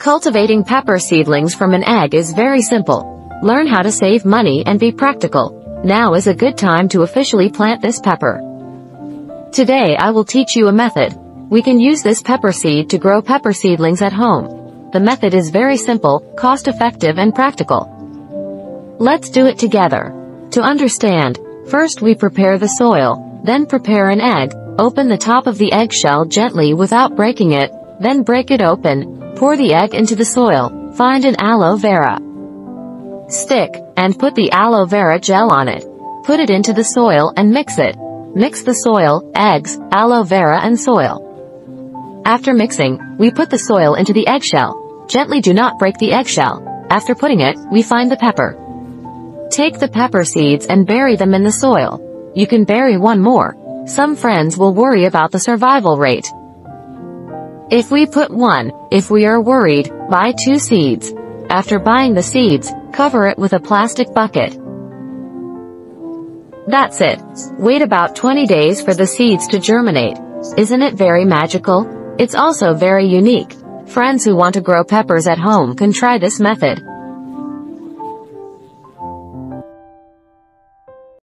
Cultivating pepper seedlings from an egg is very simple. Learn how to save money and be practical. Now is a good time to officially plant this pepper. Today I will teach you a method. We can use this pepper seed to grow pepper seedlings at home. The method is very simple, cost-effective and practical. Let's do it together. To understand, first we prepare the soil, then prepare an egg, open the top of the eggshell gently without breaking it, then break it open, Pour the egg into the soil, find an aloe vera stick, and put the aloe vera gel on it. Put it into the soil and mix it. Mix the soil, eggs, aloe vera and soil. After mixing, we put the soil into the eggshell. Gently do not break the eggshell. After putting it, we find the pepper. Take the pepper seeds and bury them in the soil. You can bury one more. Some friends will worry about the survival rate. If we put one, if we are worried, buy two seeds. After buying the seeds, cover it with a plastic bucket. That's it. Wait about 20 days for the seeds to germinate. Isn't it very magical? It's also very unique. Friends who want to grow peppers at home can try this method.